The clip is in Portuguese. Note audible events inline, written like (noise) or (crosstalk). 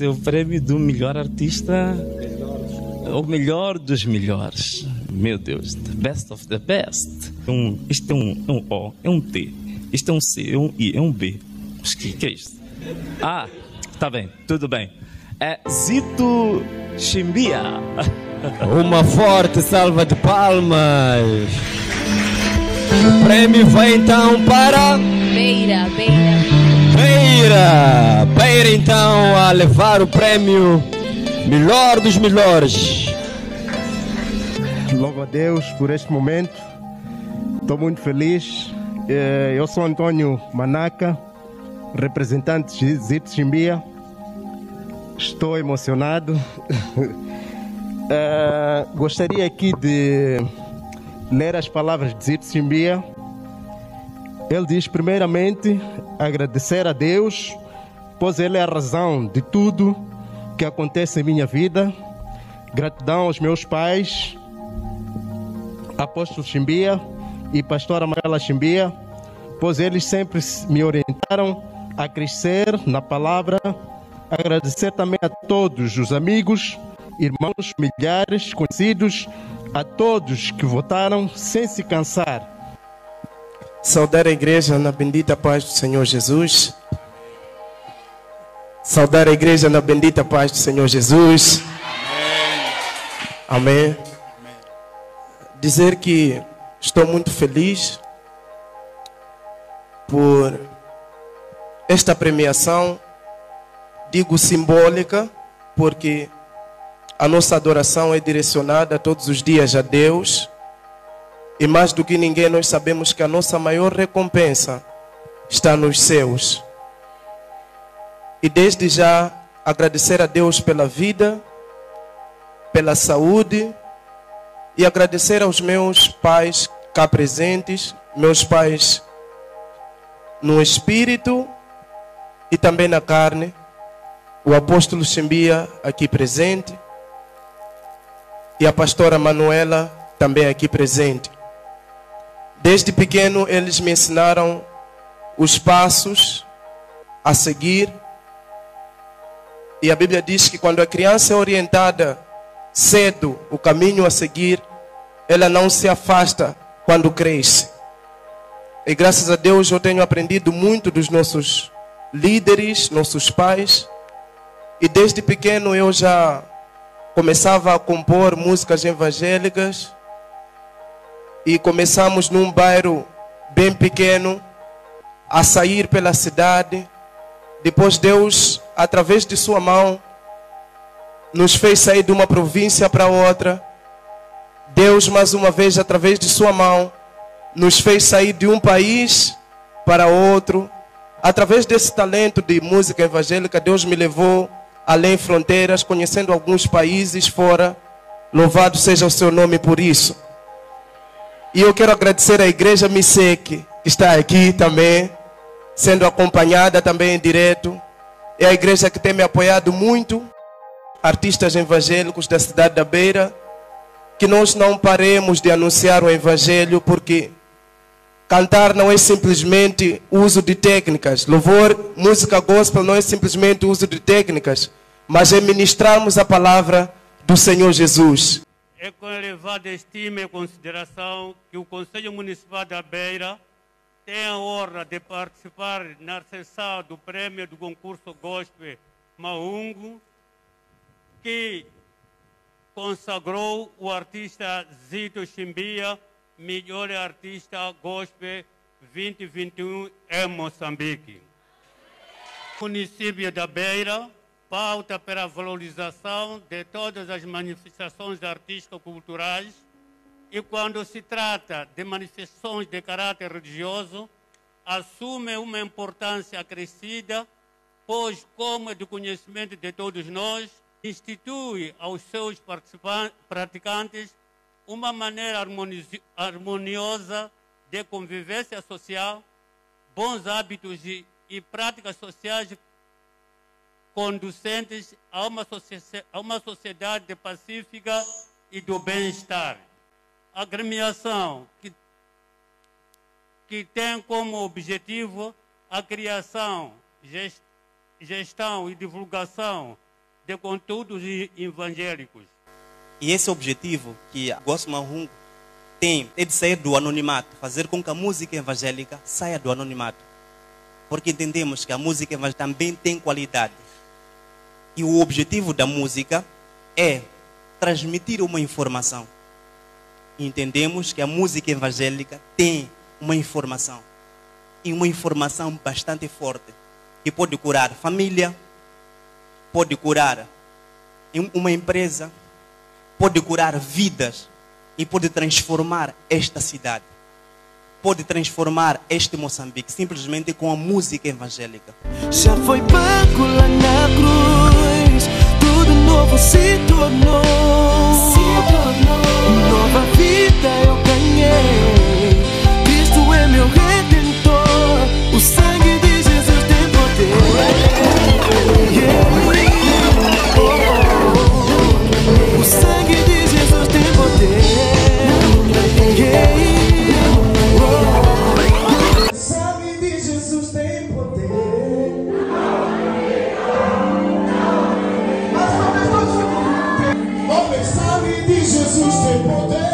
o prêmio do melhor artista, o melhor dos melhores. Meu Deus, the best of the best. Um, isto é um, um O, é um T, isto é um C, é um I, é um B. Mas que, que é isto? Ah, tá bem, tudo bem. É Zito Chimbia. Uma forte salva de palmas. O prêmio vai então para Beira, beira. Beira. Beira então a levar o prêmio melhor dos melhores. Louvo a Deus por este momento. Estou muito feliz. Eh, Eu sou Antônio Manaca, representante de Zito Chimbia. Estou emocionado. (laughs) Eh, Gostaria aqui de ler as palavras de Zito Chimbia. Ele diz, primeiramente, agradecer a Deus, pois Ele é a razão de tudo que acontece em minha vida. Gratidão aos meus pais, apóstolo Chimbia e pastora Amarela Chimbia, pois eles sempre me orientaram a crescer na palavra. Agradecer também a todos os amigos, irmãos, familiares, conhecidos, a todos que votaram sem se cansar. Saudar a igreja na bendita paz do Senhor Jesus. Saudar a igreja na bendita paz do Senhor Jesus. Amém. Dizer que estou muito feliz por esta premiação. Digo simbólica, porque a nossa adoração é direcionada todos os dias a Deus. E mais do que ninguém, nós sabemos que a nossa maior recompensa está nos céus. E desde já agradecer a Deus pela vida, pela saúde e agradecer aos meus pais cá presentes, meus pais no espírito e também na carne, o apóstolo Chimbia aqui presente e a pastora Manuela também aqui presente. Desde pequeno eles me ensinaram os passos a seguir. E a Bíblia diz que quando a criança é orientada cedo o caminho a seguir, ela não se afasta quando cresce. E graças a Deus eu tenho aprendido muito dos nossos líderes, nossos pais. E desde pequeno eu já começava a compor músicas evangélicas e começamos num bairro bem pequeno a sair pela cidade. Depois Deus, através de sua mão, nos fez sair de uma província para outra. Deus, mais uma vez, através de sua mão, nos fez sair de um país para outro. Através desse talento de música evangélica, Deus me levou além fronteiras, conhecendo alguns países fora. Louvado seja o seu nome por isso. E eu quero agradecer à Igreja Misek, que está aqui também, sendo acompanhada também em direto. É a igreja que tem me apoiado muito, artistas evangélicos da cidade da Beira, que nós não paremos de anunciar o Evangelho, porque cantar não é simplesmente uso de técnicas. Louvor, música gospel não é simplesmente uso de técnicas, mas é ministrarmos a palavra do Senhor Jesus. É com elevada estima e consideração que o Conselho Municipal da Beira tem a honra de participar na sessão do prêmio do concurso Gospel Maungo, que consagrou o artista Zito Chimbia, melhor artista gospel 2021 em Moçambique. Município da Beira pauta para a valorização de todas as manifestações artístico-culturais e quando se trata de manifestações de caráter religioso, assume uma importância acrescida, pois, como é do conhecimento de todos nós, institui aos seus praticantes uma maneira harmoniosa de convivência social, bons hábitos e, e práticas sociais conducentes a uma, a uma sociedade pacífica e do bem-estar. A agremiação que, que tem como objetivo a criação, ges- gestão e divulgação de conteúdos evangélicos. E esse objetivo que a Gospel Rungo tem é de sair do anonimato, fazer com que a música evangélica saia do anonimato. Porque entendemos que a música evangélica também tem qualidade. E o objetivo da música é transmitir uma informação. Entendemos que a música evangélica tem uma informação. E uma informação bastante forte. Que pode curar família, pode curar uma empresa, pode curar vidas e pode transformar esta cidade. Pode transformar este Moçambique simplesmente com a música evangélica. Já foi pago lá na cruz novo se tornou. Se tornou. Nova vida é eu poder.